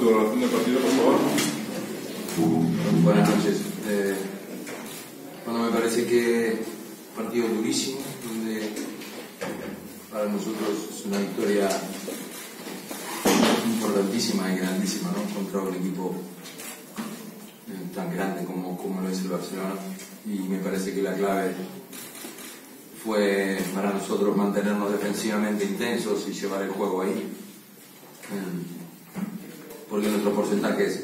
Valoración del partido, por favor. Buenas noches. Eh, bueno, me parece que partido durísimo, donde para nosotros es una victoria importantísima y grandísima, ¿no? Contra un equipo eh, tan grande como, como lo es el Barcelona. Y me parece que la clave fue para nosotros mantenernos defensivamente intensos y llevar el juego ahí. Eh, porque nuestro porcentaje es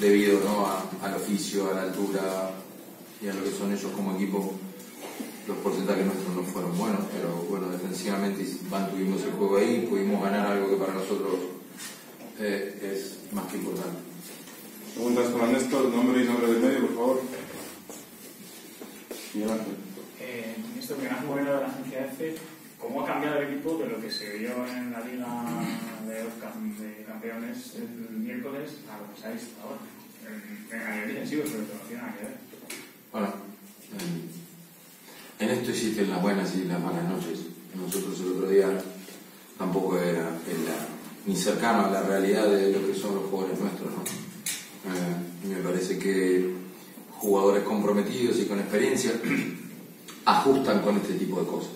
debido ¿no? a- al oficio, a la altura y a lo que son ellos como equipo. Los porcentajes nuestros no fueron buenos, pero bueno, defensivamente mantuvimos el juego ahí y pudimos ganar algo que para nosotros eh, es más que importante. Preguntas para Néstor, nombre y nombre del medio, por favor. Miguel Ángel. Eh, esto que Ignacio Moreno de la agencia EFE, ¿cómo ha cambiado el equipo de lo que se vio en la Liga de, de Campeones el miércoles a lo que se ha visto ahora? En- defensivo, sobre todo, tiene nada que ver. Bueno, en, esto existen las buenas y las malas noches. Nosotros el otro día tampoco era ni cercano a la realidad de lo que son los jugadores nuestros. ¿no? Eh, me parece que jugadores comprometidos y con experiencia ajustan con este tipo de cosas.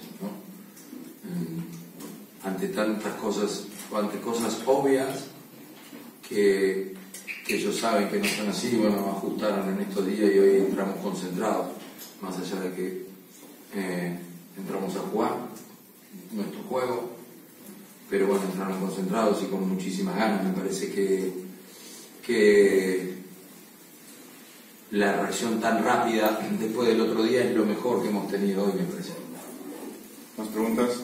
Ante tantas cosas, ante cosas obvias que, que ellos saben que no son así, bueno, ajustaron en estos días y hoy entramos concentrados, más allá de que eh, entramos a jugar nuestro juego, pero bueno, entraron concentrados y con muchísimas ganas, me parece que, que la reacción tan rápida después del otro día es lo mejor que hemos tenido hoy, me parece. ¿Más preguntas?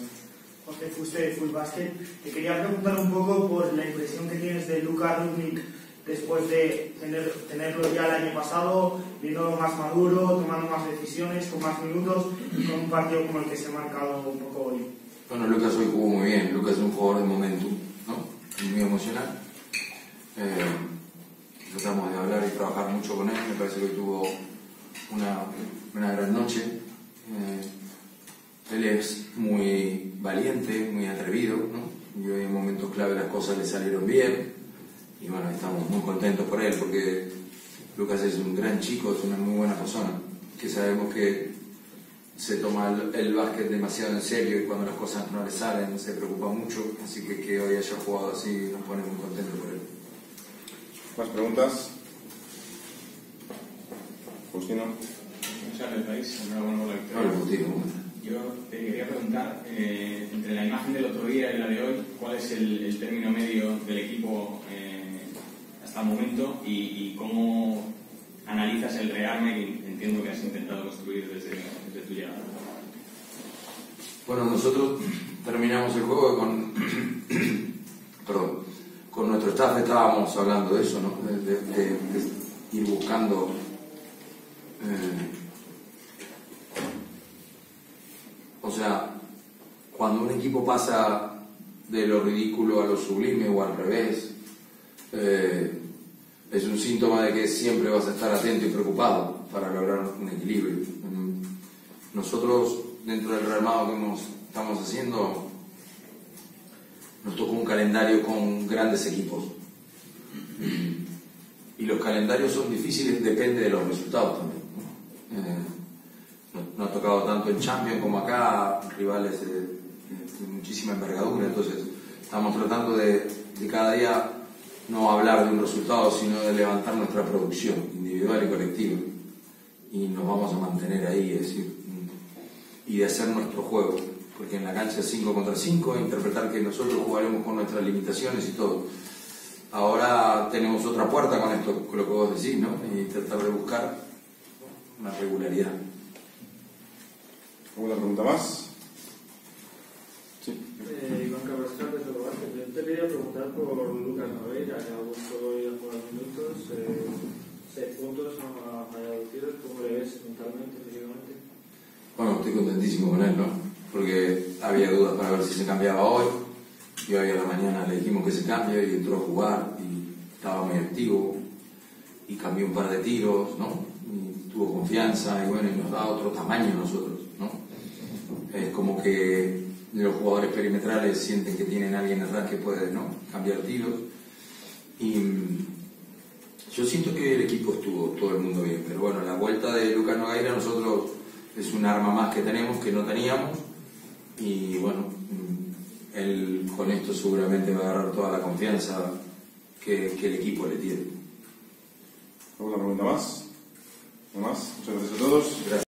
José Fuste de Full Basket. Te quería preguntar un poco por la impresión que tienes de Luka Rudnik después de tener, tenerlo ya el año pasado, viéndolo más maduro, tomando más decisiones, con más minutos con un partido como el que se ha marcado un poco hoy. Bueno, Lucas hoy jugó muy bien. Lucas es un jugador de momentum, ¿no? Muy emocional. Eh, tratamos de hablar y trabajar mucho con él. Me parece que tuvo una, una gran noche. Eh, él es muy valiente, muy atrevido, ¿no? Y hoy en momentos clave las cosas le salieron bien. Y bueno, estamos muy contentos por él porque Lucas es un gran chico, es una muy buena persona. Que sabemos que se toma el, el básquet demasiado en serio y cuando las cosas no le salen se preocupa mucho, así que que hoy haya jugado así nos pone muy contentos por él. ¿Más preguntas? Justino. Muchas del país, enhorabuena por la Habla victoria. contigo, ¿cómo estás? Yo te quería preguntar, eh, imagen del otro día y la de hoy, ¿cuál es el, término medio del equipo eh, hasta el momento y, cómo analizas el rearme que entiendo que has intentado construir desde, desde tu llegada? Bueno, nosotros terminamos el juego con, perdón, con nuestro staff estábamos hablando de eso, ¿no? De- de ir buscando eh, o sea, cuando un equipo pasa de lo ridículo a lo sublime o al revés, eh, es un síntoma de que siempre vas a estar atento y preocupado para lograr un equilibrio. Mm, Nosotros, dentro del rearmado que hemos- estamos haciendo, nos tocó un calendario con grandes equipos. Y los calendarios son difíciles, depende de los resultados también. ¿no? Eh, nos, nos ha tocado tanto en Champions como acá, rivales de, muchísima envergadura, entonces estamos tratando de, de cada día no hablar de un resultado, sino de levantar nuestra producción individual y colectiva. Y nos vamos a mantener ahí, es decir, y de hacer nuestro juego, porque en la cancha es 5 contra 5, interpretar que nosotros jugaremos con nuestras limitaciones y todo. Ahora tenemos otra puerta con esto, con lo que vos decís, ¿no? Y tratar de buscar una regularidad. ¿Alguna pregunta más? Sí. Eh, Iván Cabascal de Solobarque. Yo te quería preguntar por Lucas Naveira, que ha vuelto hoy a jugar minutos, eh, seis puntos, fallado tiros. ¿Cómo le ves mentalmente, físicamente? Bueno, estoy contentísimo con él, ¿no? Porque había dudas para ver si se cambiaba hoy. Y hoy a la mañana le dijimos que se cambie y entró a jugar y estaba muy activo y cambió un par de tiros, ¿no? Y tuvo confianza y bueno, y nos da otro tamaño a nosotros, ¿no? Es como que los jugadores perimetrales sienten que tienen alguien atrás que puede, ¿no? Cambiar tiros Yo siento que el equipo estuvo todo el mundo bien, pero bueno, la vuelta de Lucas Nogueira nosotros es un arma más que tenemos, que no teníamos, y bueno, mm, él con esto seguramente va a agarrar toda la confianza que, que el equipo le tiene. ¿Alguna pregunta más? ¿No más? Muchas gracias a todos. Gracias.